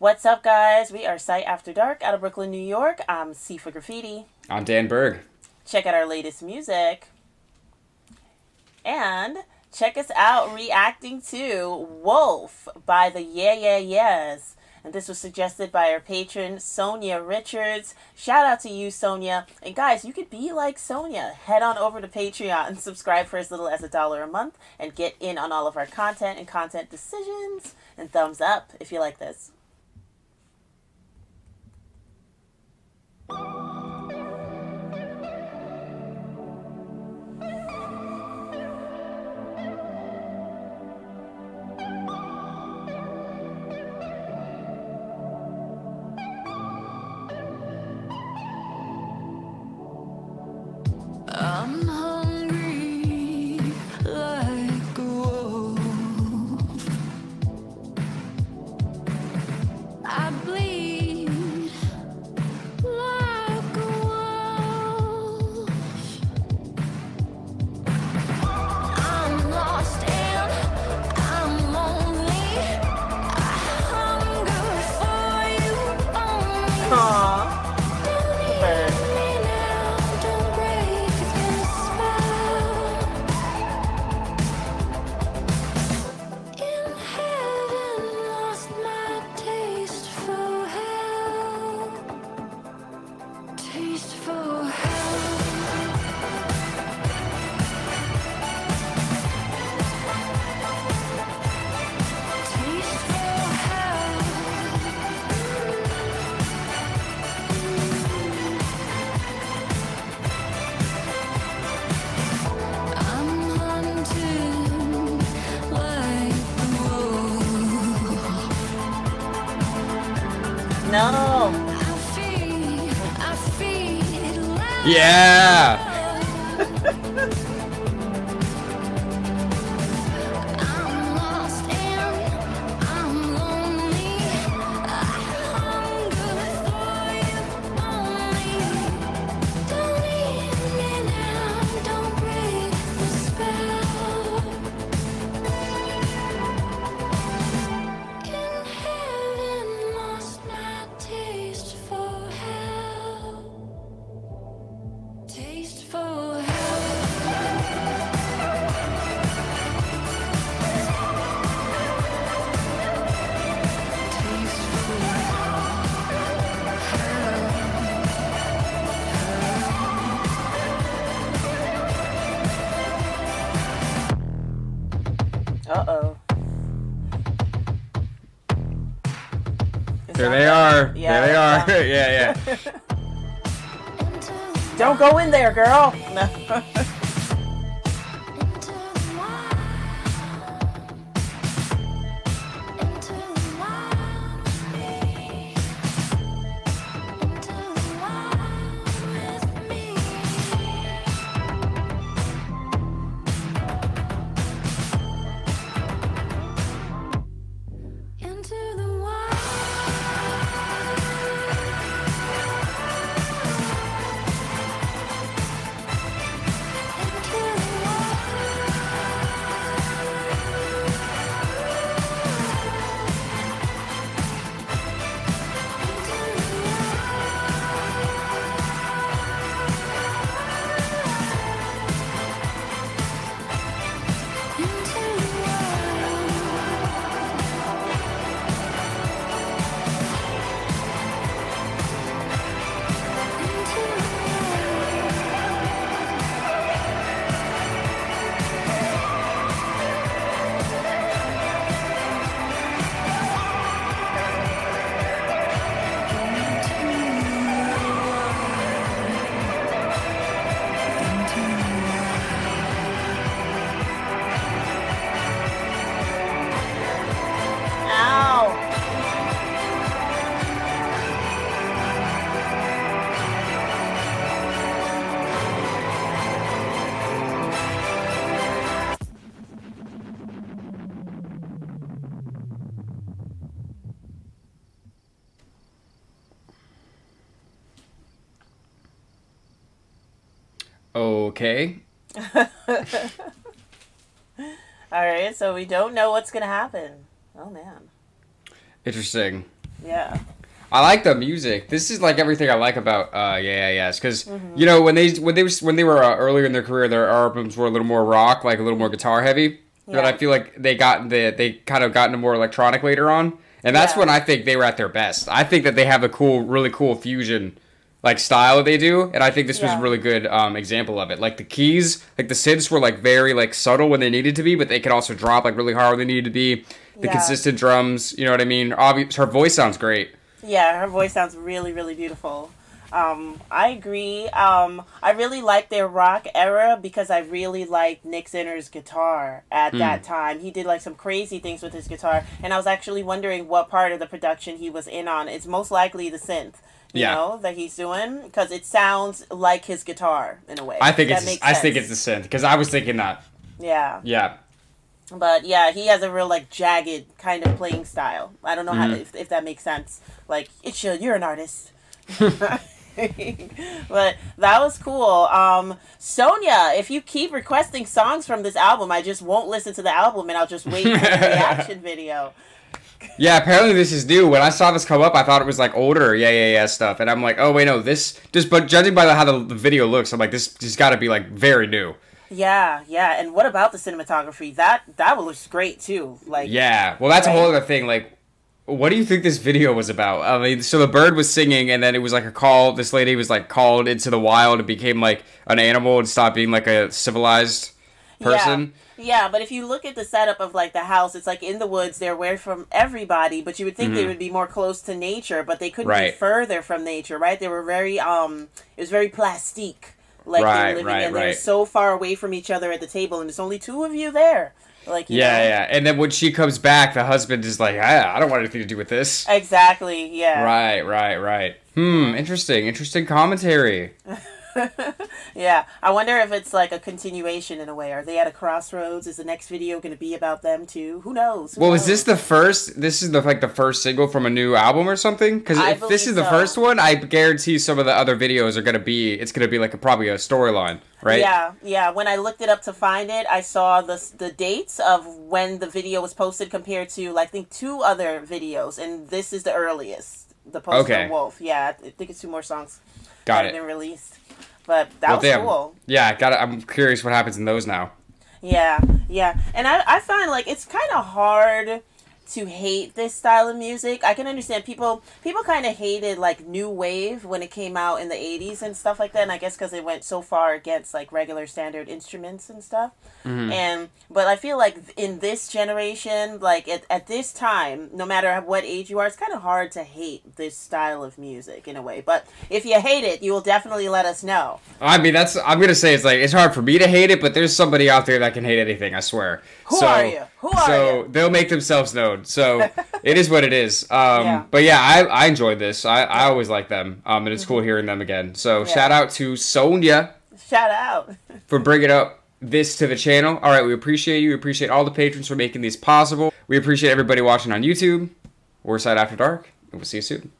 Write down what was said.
What's up, guys? We are Sight After Dark out of Brooklyn, New York. I'm Sifa Graffiti. I'm Dan Berg. Check out our latest music. And check us out reacting to Wolf by the Yeah Yeah Yeahs. And this was suggested by our patron, Sonia Richards. Shout out to you, Sonia. And guys, you could be like Sonia. Head on over to Patreon and subscribe for as little as a dollar a month and get in on all of our content and content decisions. And thumbs up if you like this. I'm hungry No. I feed, I feed like Yeah! There they are. Yeah, there they are. yeah. yeah, yeah. Don't go in there, girl. No. Okay. All right, so we don't know what's gonna happen. Oh man. Interesting. Yeah. I like the music. This is like everything I like about uh Yeah Yeah Yeahs because Mm-hmm. you know when they when they when they were uh, earlier in their career their albums were a little more rock like a little more guitar heavy. yeah. But I feel like they got the they kind of got into more electronic later on, and that's Yeah. when I think they were at their best. I think that they have a cool, really cool fusion like style they do, and I think this was a really good um, example of it. Like the keys, like the synths were like very like subtle when they needed to be, but they could also drop like really hard when they needed to be. The Yeah. consistent drums, you know what I mean. Obvious, her voice sounds great. Yeah, her voice sounds really, really beautiful. Um, I agree. Um, I really like their rock era because I really liked Nick Zinner's guitar at Hmm. that time. He did like some crazy things with his guitar, and I was actually wondering what part of the production he was in on. It's most likely the synth, you Yeah. know, that he's doing because it sounds like his guitar in a way. I think That it's I think it's the synth because I was thinking that. yeah. Yeah, But yeah, he has a real like jagged kind of playing style. I don't know how Mm-hmm. if, if that makes sense. Like it's your you're an artist. but that was cool. Um, Sonia, if you keep requesting songs from this album, I just won't listen to the album and I'll just wait for the reaction video. yeah. Apparently this is new. When I saw this come up, I thought it was like older, yeah, yeah, yeah stuff, and I'm like, oh wait, no, this just. But judging by how the, the video looks, I'm like, this has got to be like very new. Yeah, yeah. And what about the cinematography? That that looks great too. Like Yeah. Well, that's a whole other thing. Like, what do you think this video was about? I mean, so the bird was singing, and then it was like a call. This lady was like called into the wild and became like an animal and stopped being like a civilized person. Yeah. yeah, but if you look at the setup of like the house, it's like in the woods. They're away from everybody, but you would think they would be more close to nature, but they couldn't Mm-hmm. Right. be further from nature, right? They were very um, it was very plastique, like they Right, were living, right, and they were so far away from each other at the table, and there's only two of you there. Like you Yeah, know? yeah. And then when she comes back, the husband is like, ah, I don't want anything to do with this. exactly. Yeah, Right, right, right. Hmm, interesting, interesting commentary. yeah. I wonder if it's like a continuation in a way. Are they at a crossroads? Is the next video going to be about them too? Who knows? Who Well, is this the first? This is the like the first single from a new album or something? Because if this is the so. first one, I guarantee some of the other videos are gonna be. It's gonna be like a, probably a storyline, right? Yeah, yeah. When I looked it up to find it, I saw the the dates of when the video was posted compared to like I think two other videos, and this is the earliest. The post Okay. Wolf. Yeah, I think it's two more songs Got that it. have been released. But that Well, was damn. cool. Yeah, got. it. I'm curious what happens in those now. Yeah, yeah. And I, I find like it's kind of hard to hate this style of music. I can understand people people kind of hated like new wave when it came out in the 80s and stuff like that and I guess cuz it went so far against like regular standard instruments and stuff. Mm-hmm. And but I feel like in this generation like at, at this time no matter what age you are it's kind of hard to hate this style of music in a way. But if you hate it, you will definitely let us know. I mean, that's. I'm gonna say it's like it's hard for me to hate it, but there's somebody out there that can hate anything. I swear. Who so, are you? Who are you? so you? they'll make themselves known. So it is what it is. Um, Yeah. But yeah, I, I enjoyed this. I, I always like them. Um, and it's cool hearing them again. So Mm-hmm. Yeah. shout out to Sonia. Shout out. for bringing up this to the channel. All right, we appreciate you. We appreciate all the patrons for making these possible. We appreciate everybody watching on YouTube We're Sight After Dark, and we'll see you soon.